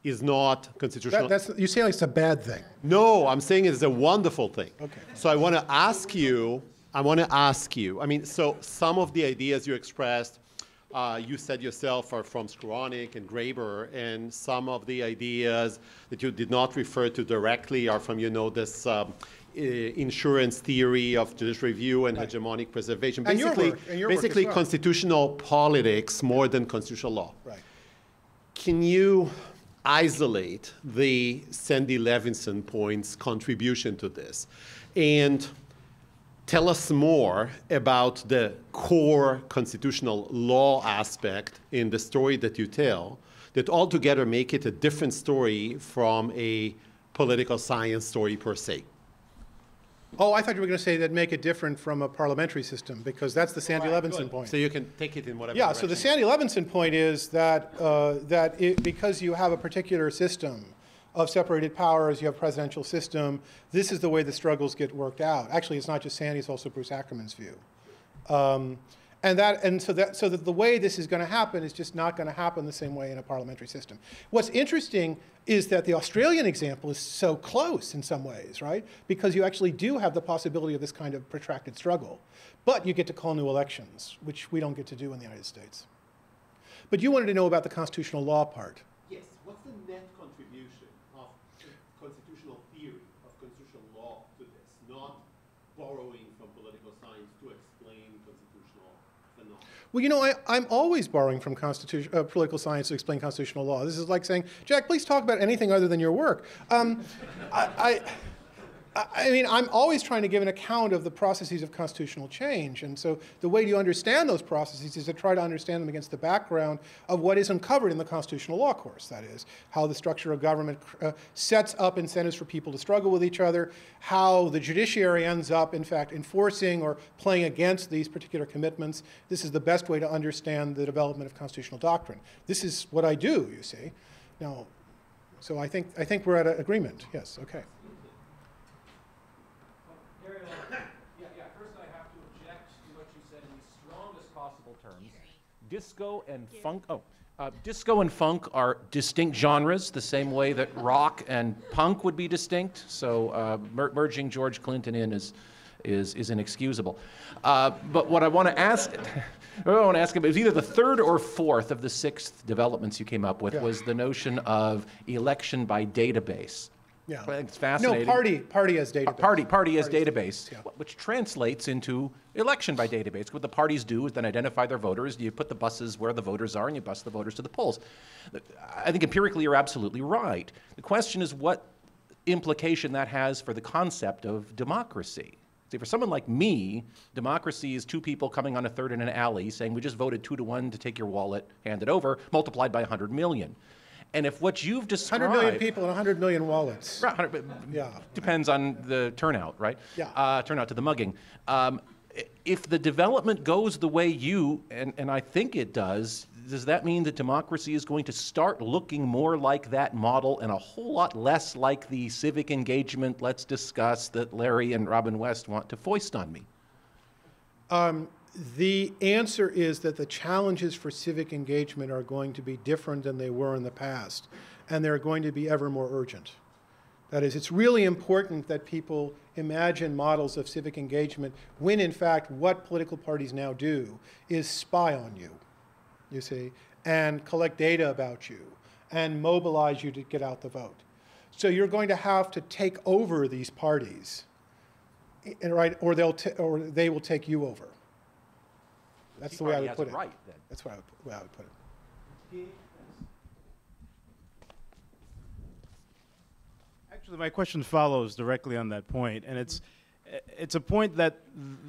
Is not constitutional. That, that's, you say like it's a bad thing. No, I'm saying it's a wonderful thing. Okay. So I want to ask you, I want to ask you, I mean, so some of the ideas you expressed, uh, you said yourself are from Skowronek and Graber, and some of the ideas that you did not refer to directly are from, you know, this um, insurance theory of judicial review and right. hegemonic preservation. Basically, work, basically well. constitutional politics more than constitutional law. Right. Can you isolate the Sandy Levinson point's contribution to this and tell us more about the core constitutional law aspect in the story that you tell that altogether make it a different story from a political science story per se. Oh, I thought you were going to say that make it different from a parliamentary system, because that's the Sandy Right, Levinson good. point. So you can take it in whatever Yeah, so the. Sandy Levinson point is that, uh, that it, because you have a particular system of separated powers, you have a presidential system, this is the way the struggles get worked out. Actually, it's not just Sandy, it's also Bruce Ackerman's view. Um, and that, and so that, so that the way this is going to happen is just not going to happen the same way in a parliamentary system. What's interesting is that the Australian example is so close in some ways, right? Because you actually do have the possibility of this kind of protracted struggle. But you get to call new elections, which we don't get to do in the United States. But you wanted to know about the constitutional law part. Yes, what's the net contribution of constitutional theory, of constitutional law to this, not borrowing from political science to explain constitutional phenomena? Well, you know, I, I'm always borrowing from constitution, uh, political science to explain constitutional law. This is like saying, Jack, please talk about anything other than your work. Um, I, I, I mean, I'm always trying to give an account of the processes of constitutional change. And so the way you understand those processes is to try to understand them against the background of what is uncovered in the constitutional law course. That is, how the structure of government uh, sets up incentives for people to struggle with each other, how the judiciary ends up, in fact, enforcing or playing against these particular commitments. This is the best way to understand the development of constitutional doctrine. This is what I do, you see. Now, so I think, I think we're at an agreement. Yes, okay. technical terms. Disco and funk, oh, uh, disco and funk are distinct genres, the same way that rock and punk would be distinct. So uh, mer- merging George Clinton in is, is, is inexcusable. Uh, but what I want to ask, [laughs] what I want to ask him is either the third or fourth of the sixth developments you came up with was the notion of election by database. Yeah. I think it's fascinating. No, party, party as database. Uh, party, party as Party as database, yeah. which translates into election by database. What the parties do is then identify their voters. You put the buses where the voters are, and you bus the voters to the polls. I think empirically you're absolutely right. The question is what implication that has for the concept of democracy. See, for someone like me, democracy is two people coming on a third in an alley saying, we just voted two to one to take your wallet, hand it over, multiplied by 100 million. And if what you've described... 100 million people and 100 million wallets. Right, 100 Yeah. Depends on the turnout, right? Yeah. Uh, turnout to the mugging. Um, if the development goes the way you, and, and I think it does, does that mean that democracy is going to start looking more like that model and a whole lot less like the civic engagement, let's discuss, that Larry and Robin West want to foist on me? The answer is that the challenges for civic engagement are going to be different than they were in the past, and they're going to be ever more urgent. That is, it's really important that people imagine models of civic engagement when, in fact, what political parties now do is spy on you, you see, and collect data about you and mobilize you to get out the vote. So you're going to have to take over these parties, right, or, they'll or they will take you over. That's the way I would put a it. right, then. That's what I would, way I would put it. Actually, my question follows directly on that point, and it's mm-hmm. It's a point that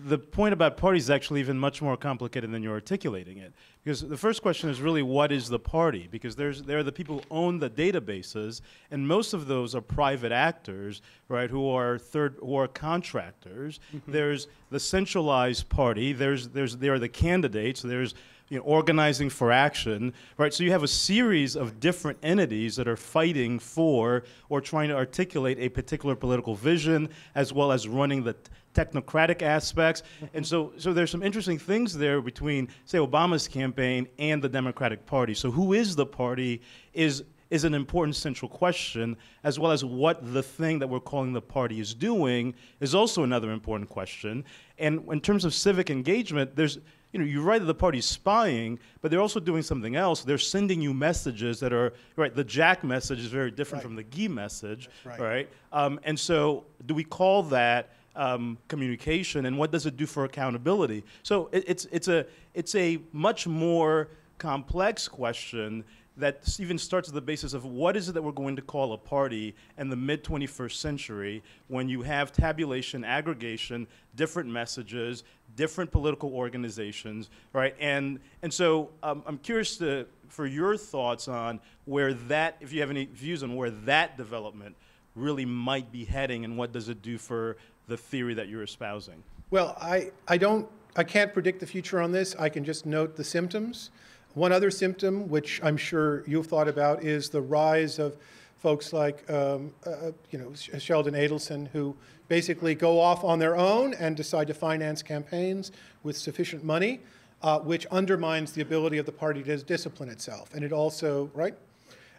the point about parties is actually even much more complicated than you're articulating it. Because the first question is really what is the party? Because there's there are the people who own the databases, and most of those are private actors, right? Who are third who are contractors. Mm-hmm. There's the centralized party. There's there's there are the candidates. There's you know, organizing for action, right? So you have a series of different entities that are fighting for or trying to articulate a particular political vision, as well as running the technocratic aspects. And so, so there's some interesting things there between, say, Obama's campaign and the Democratic Party. So who is the party is is an important central question, as well as what the thing that we're calling the party is doing is also another important question. And in terms of civic engagement, there's you know, you write that the party's spying, but they're also doing something else. They're sending you messages that are right. The Jack message is very different Right. from the Guy message, Right. right? Um, and so, do we call that um, communication, and what does it do for accountability? So, it, it's it's a it's a much more complex question that even starts at the basis of what is it that we're going to call a party in the mid 21st century when you have tabulation, aggregation, different messages, different political organizations, right? And and so um, I'm curious to for your thoughts on where that, if you have any views on where that development really might be heading, and what does it do for the theory that you're espousing? Well, I, I don't, I can't predict the future on this. I can just note the symptoms. One other symptom, which I'm sure you've thought about, is the rise of folks like, um, uh, you know, Sheldon Adelson, who basically go off on their own and decide to finance campaigns with sufficient money, uh, which undermines the ability of the party to discipline itself. And it also, right?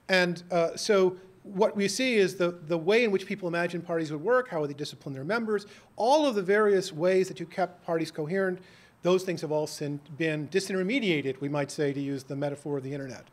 And uh, so what we see is the, the way in which people imagine parties would work, how would they discipline their members, all of the various ways that you kept parties coherent, those things have all been disintermediated, we might say, to use the metaphor of the internet.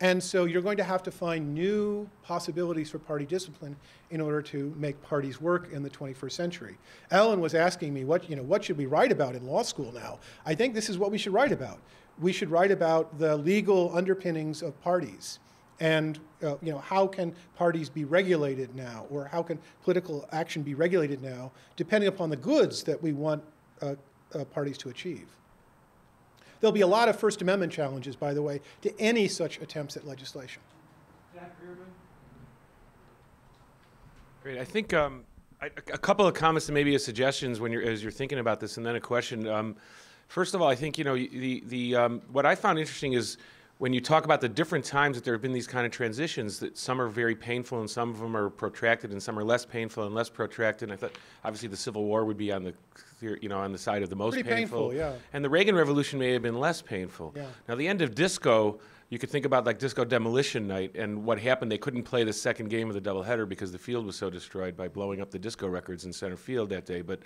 And so you're going to have to find new possibilities for party discipline in order to make parties work in the 21st century. Ellen was asking me, what, you know, what should we write about in law school now? I think this is what we should write about. We should write about the legal underpinnings of parties and uh, you know how can parties be regulated now or how can political action be regulated now depending upon the goods that we want uh, uh, parties to achieve there'll be a lot of first amendment challenges by the way to any such attempts at legislation Great. I think um, I, a couple of comments and maybe a suggestions when you're as you're thinking about this, and then a question. Um, first of all, I think you know the the um, what I found interesting is when you talk about the different times that there have been these kind of transitions, that some are very painful and some of them are protracted and some are less painful and less protracted. And I thought obviously the Civil War would be on the clear- you know on the side of the most Pretty painful, yeah. And the Reagan Revolution may have been less painful. Yeah. Now the end of disco, you could think about like disco demolition night and what happened. They couldn't play the second game of the doubleheader because the field was so destroyed by blowing up the disco records in center field that day. But,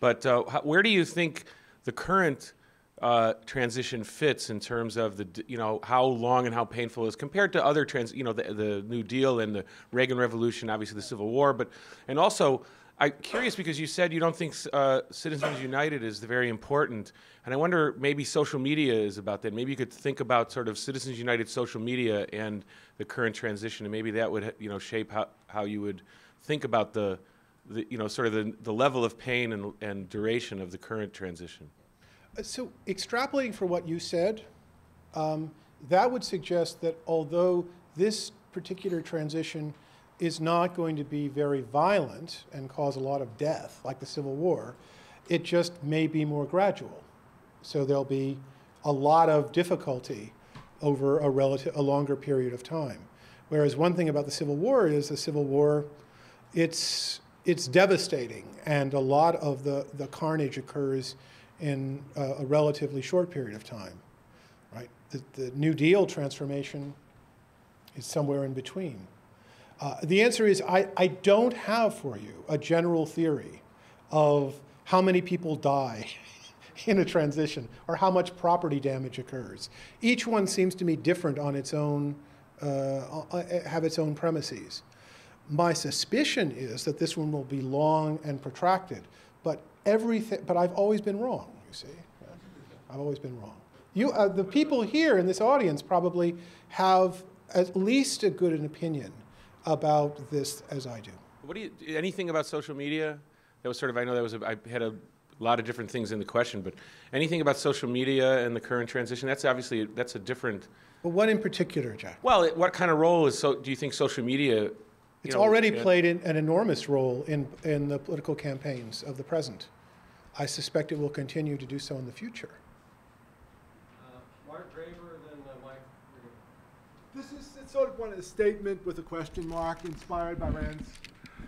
but uh, how, where do you think the current uh, transition fits in terms of the you know how long and how painful it is compared to other trans you know the, the New Deal and the Reagan Revolution, obviously the Civil War, but and also. I'm curious because you said you don't think uh, Citizens United is very important, and I wonder maybe social media is about that. Maybe you could think about sort of Citizens United social media and the current transition, and maybe that would you know shape how, how you would think about the, the you know sort of the, the level of pain and, and duration of the current transition. So extrapolating from what you said, um, that would suggest that although this particular transition is not going to be very violent and cause a lot of death, like the Civil War, it just may be more gradual. So there'll be a lot of difficulty over a relative, a longer period of time. Whereas one thing about the Civil War is the Civil War, it's it's devastating, and a lot of the, the carnage occurs in a, a relatively short period of time, right? The, the New Deal transformation is somewhere in between. Uh, the answer is I, I don't have for you a general theory of how many people die [laughs] in a transition or how much property damage occurs. Each one seems to me different on its own, uh, uh, have its own premises. My suspicion is that this one will be long and protracted, but everything. But I've always been wrong. You see, I've always been wrong. You, uh, the people here in this audience, probably have at least a good an opinion about this as I do. What do you anything about social media? That was sort of I know that was a, I had a lot of different things in the question, but anything about social media and the current transition? That's obviously that's a different. But what in particular, Jack? Well, it, what kind of role is so? Do you think social media? It's know, already yeah, played an, an enormous role in, in the political campaigns of the present. I suspect it will continue to do so in the future. Uh, Mark Graber, then Mike. This is it's sort of one a statement with a question mark, inspired by Rand's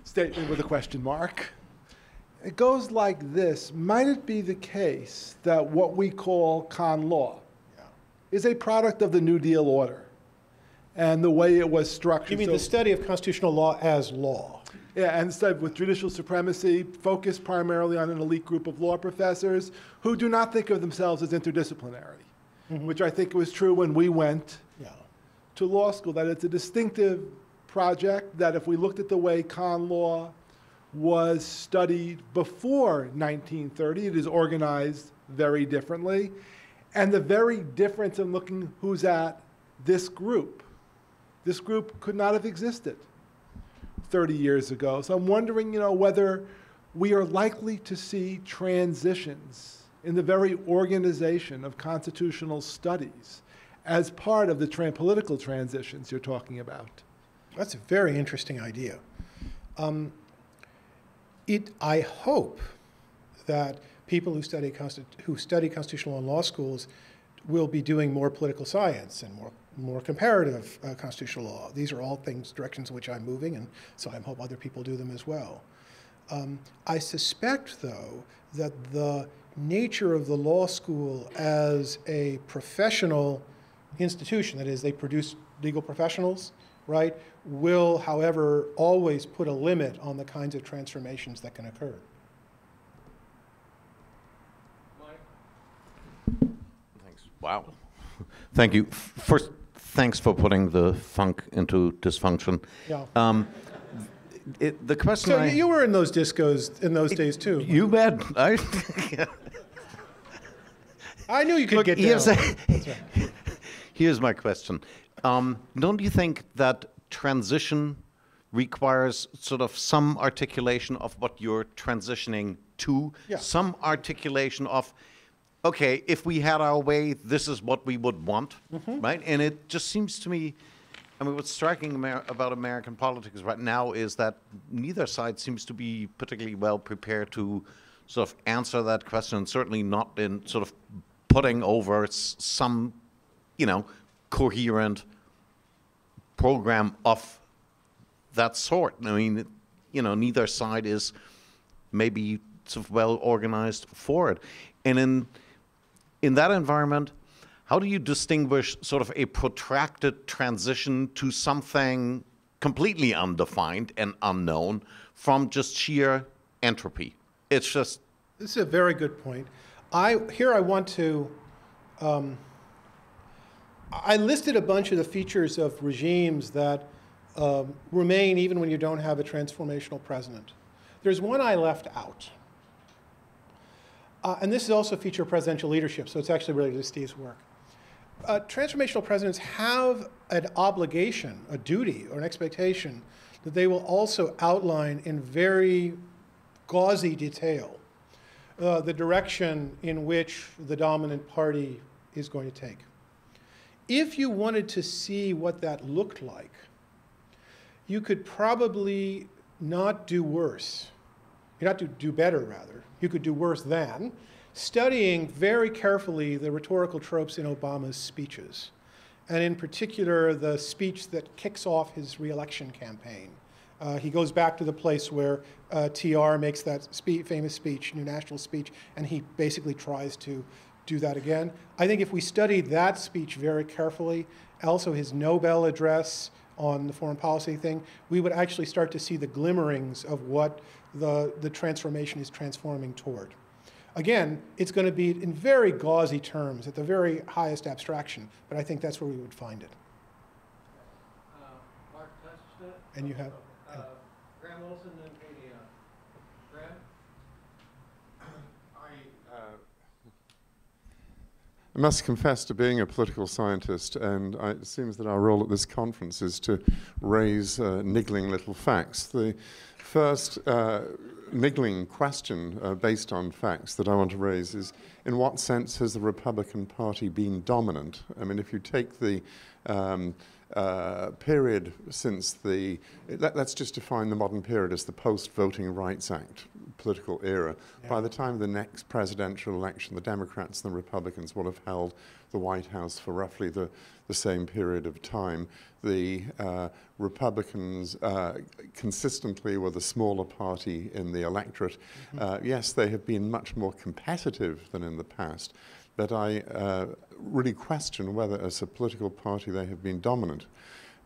statement with a question mark. It goes like this: Might it be the case that what we call con law is a product of the New Deal order and the way it was structured? You mean So- the study of constitutional law as law? yeah, and instead with judicial supremacy, focused primarily on an elite group of law professors who do not think of themselves as interdisciplinary, mm-hmm. which I think was true when we went Yeah. To law school, that it's a distinctive project, that if we looked at the way con law was studied before 1930, it is organized very differently. And the very difference in looking who's at this group, this group could not have existed 30 years ago. So I'm wondering, you know, whether we are likely to see transitions in the very organization of constitutional studies as part of the tran- political transitions you're talking about. That's a very interesting idea. Um, it, I hope that people who study, who study constitutional law in law schools will be doing more political science and more, more comparative uh, constitutional law. These are all things, directions in which I'm moving, and so I hope other people do them as well. Um, I suspect, though, that the nature of the law school as a professional institution, that is, they produce legal professionals, right, will, however, always put a limit on the kinds of transformations that can occur. Thanks. Wow. Thank you. First, thanks for putting the funk into dysfunction. Yeah. Um, it, the question So I, you were in those discos in those days too. you bet. I, I knew you could Look, get down. a- here's my question. Um, don't you think that transition requires sort of some articulation of what you're transitioning to? Yeah. Some articulation of, okay, if we had our way, this is what we would want, Mm-hmm. right? And it just seems to me, I mean, what's striking Amer- about American politics right now is that neither side seems to be particularly well prepared to sort of answer that question, certainly not in sort of putting over s- some, you know, coherent program of that sort. I mean, you know, neither side is maybe sort of well organized for it. And in in that environment, how do you distinguish sort of a protracted transition to something completely undefined and unknown from just sheer entropy? It's just This is a very good point. I, here I want to, um, I listed a bunch of the features of regimes that um, remain even when you don't have a transformational president. There's one I left out. Uh, and this is also a feature of presidential leadership, so it's actually related to Steve's work. Uh, transformational presidents have an obligation, a duty, or an expectation that they will also outline in very gauzy detail uh, the direction in which the dominant party is going to take. If you wanted to see what that looked like, you could probably not do worse. You not do, do better, rather. You could do worse than studying very carefully the rhetorical tropes in Obama's speeches, and in particular, the speech that kicks off his reelection campaign. Uh, he goes back to the place where uh, TR makes that spe- famous speech, new national speech, and he basically tries to do that again. I think if we studied that speech very carefully, also his Nobel address on the foreign policy thing, we would actually start to see the glimmerings of what the, the transformation is transforming toward. Again, it's going to be in very gauzy terms, at the very highest abstraction, but I think that's where we would find it. Mark touched it. And you have. Uh, Graham Wilson and Katie. uh, Graham? I must confess to being a political scientist, and I, it seems that our role at this conference is to raise uh, niggling little facts. The first uh, niggling question uh, based on facts that I want to raise is in what sense has the Republican Party been dominant? I mean, if you take the um, uh, period since the, let, us just define the modern period as the post Voting Rights Act political era. Yeah. By the time of the next presidential election, the Democrats and the Republicans will have held the White House for roughly the, the same period of time. The uh, Republicans uh, consistently were the smaller party in the electorate. Mm-hmm. Uh, yes, they have been much more competitive than in the past, but I uh, really question whether, as a political party, they have been dominant.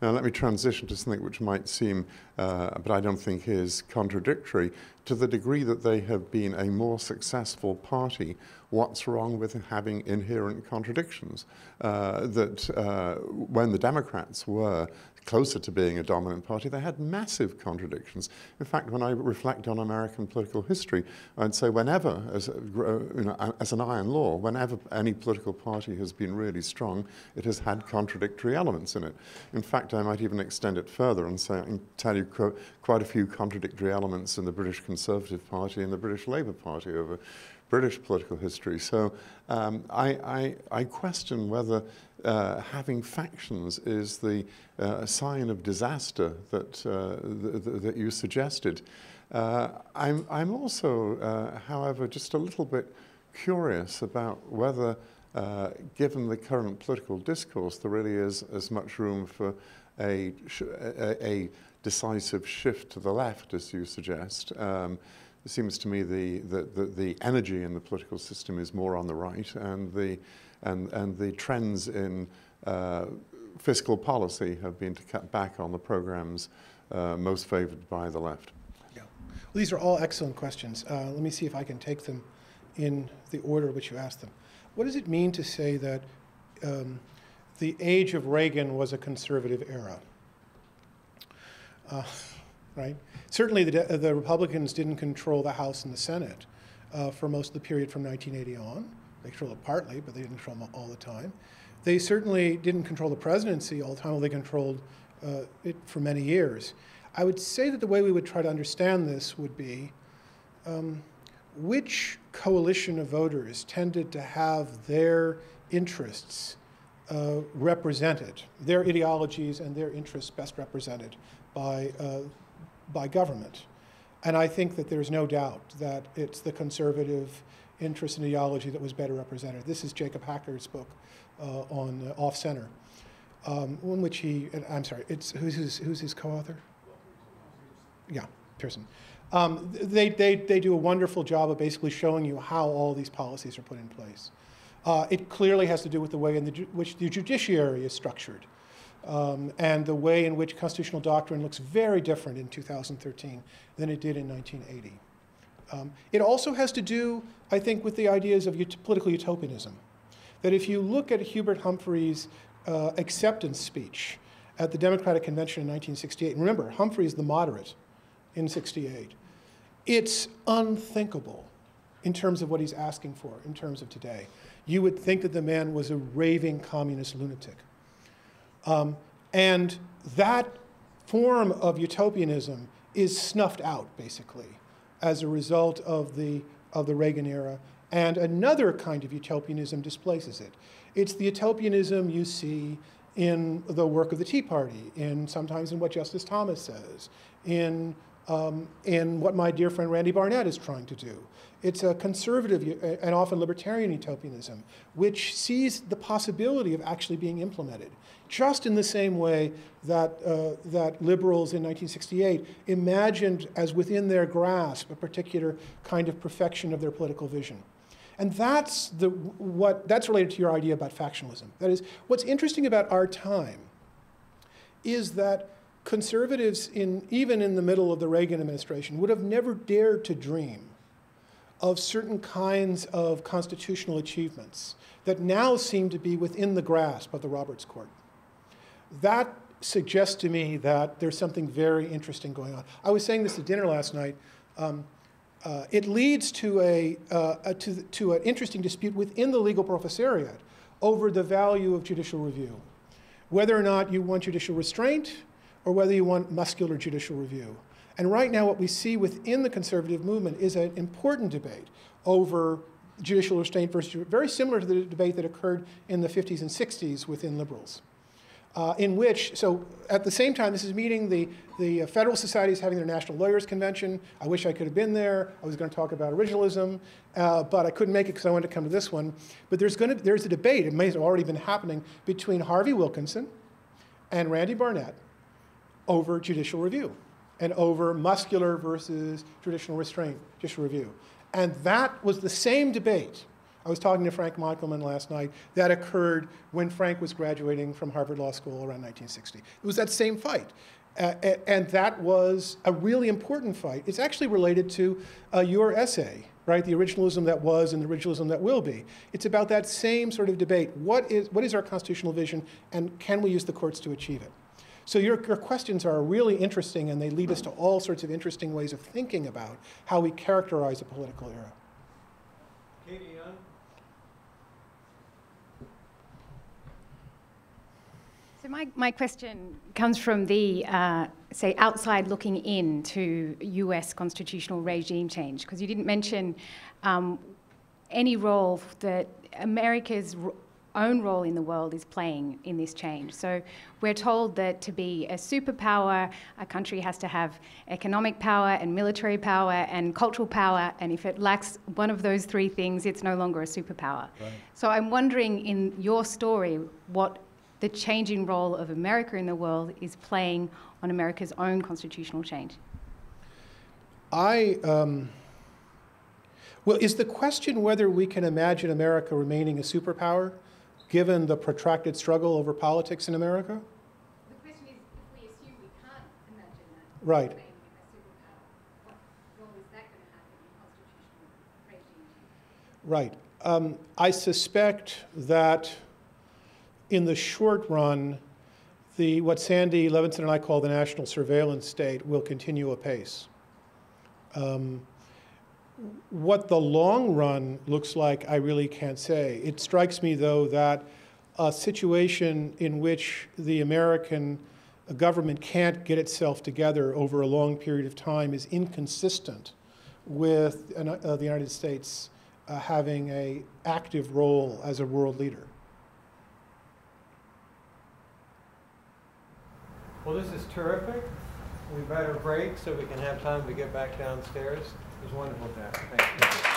Now, let me transition to something which might seem, uh, but I don't think is contradictory. To the degree that they have been a more successful party, what's wrong with having inherent contradictions? Uh, that uh, when the Democrats were closer to being a dominant party, they had massive contradictions. In fact, when I reflect on American political history, I'd say whenever, as, a, you know, as an iron law, whenever any political party has been really strong, it has had contradictory elements in it. In fact, I might even extend it further and say I can tell you qu quite a few contradictory elements in the British Conservative Party and the British Labour Party over British political history. So um, I, I, I, question whether uh, having factions is the uh, sign of disaster that, uh, th th that you suggested. Uh, I'm, I'm also, uh, however, just a little bit curious about whether, given the current political discourse, there really is as much room for a, a, a decisive shift to the left, as you suggest. Um, it seems to me the, the, the, the, energy in the political system is more on the right, and the, and, and the trends in uh, fiscal policy have been to cut back on the programs uh, most favored by the left. Yeah. Well, these are all excellent questions. Uh, let me see if I can take them in the order which you asked them. What does it mean to say that um, the age of Reagan was a conservative era? Uh, right? Certainly, the, the, Republicans didn't control the House and the Senate uh, for most of the period from 1980 on. They controlled it partly, but they didn't control them all the time. They certainly didn't control the presidency all the time, they controlled uh, it for many years. I would say that the way we would try to understand this would be um, which coalition of voters tended to have their interests uh, represented, their ideologies and their interests best represented by, uh, by government. And I think that there's no doubt that it's the conservative interest and ideology that was better represented. This is Jacob Hacker's book uh, on Off Center. um, in which he, I'm sorry, it's, who's his, who's his co-author? Yeah, Pierson. Um, they, they, they do a wonderful job of basically showing you how all these policies are put in place. Uh, it clearly has to do with the way in the which the judiciary is structured um, and the way in which constitutional doctrine looks very different in 2013 than it did in 1980. Um, it also has to do, I think, with the ideas of ut- political utopianism. That if you look at Hubert Humphrey's uh, acceptance speech at the Democratic Convention in 1968, and remember, Humphrey is the moderate in 68, it's unthinkable in terms of what he's asking for, in terms of today. You would think that the man was a raving communist lunatic. Um, and that form of utopianism is snuffed out, basically, as a result of the, of the Reagan era. And another kind of utopianism displaces it. It's the utopianism you see in the work of the Tea Party, in sometimes in what Justice Thomas says, in, um, in what my dear friend Randy Barnett is trying to do. It's a conservative and often libertarian utopianism, which sees the possibility of actually being implemented, just in the same way that, uh, that liberals in 1968 imagined as within their grasp a particular kind of perfection of their political vision. And that's, the, what, that's related to your idea about factionalism. That is, what's interesting about our time is that conservatives, in, even in the middle of the Reagan administration, would have never dared to dream of certain kinds of constitutional achievements that now seem to be within the grasp of the Roberts Court. That suggests to me that there's something very interesting going on. I was saying this at dinner last night. Um, uh, it leads to, a, uh, a, to, to an interesting dispute within the legal professoriate over the value of judicial review. Whether or not you want judicial restraint or whether you want muscular judicial review. And right now, what we see within the conservative movement is an important debate over judicial restraint versus very similar to the debate that occurred in the 50s and 60s within liberals uh, in which, so at the same time, this is meeting the, the Federal Society is having their National Lawyers Convention. I wish I could have been there. I was going to talk about originalism, uh, but I couldn't make it because I wanted to come to this one. But there's, going to, there's a debate, it may have already been happening, between Harvie Wilkinson and Randy Barnett over judicial review and over muscular versus traditional restraint, judicial review. And that was the same debate I was talking to Frank Michelman last night. That occurred when Frank was graduating from Harvard Law School around 1960. It was that same fight. Uh, and that was a really important fight. It's actually related to uh, your essay, right? The originalism that was and the originalism that will be. It's about that same sort of debate. What is, what is our constitutional vision, and can we use the courts to achieve it? So your, your questions are really interesting, and they lead us to all sorts of interesting ways of thinking about how we characterize a political era. Katie Young? So my, my question comes from the, uh, say, outside looking in to US constitutional regime change, because you didn't mention um, any role that America's r- own role in the world is playing in this change. So we're told that to be a superpower, a country has to have economic power and military power and cultural power, and if it lacks one of those three things, it's no longer a superpower. So I'm wondering in your story what the changing role of America in the world is playing on America's own constitutional change. I, um, well, is the question whether we can imagine America remaining a superpower given the protracted struggle over politics in America? The question is if we assume we can't imagine that Right. remaining a what role that going to have in constitutional regime? Right. Um, I suspect that in the short run, the, what Sandy Levinson and I call the national surveillance state will continue apace. Um, what the long run looks like, I really can't say. It strikes me, though, that a situation in which the American government can't get itself together over a long period of time is inconsistent with uh, the United States uh, having an active role as a world leader. Well, this is terrific. We better break so we can have time to get back downstairs. It was wonderful, Jack. Thank you.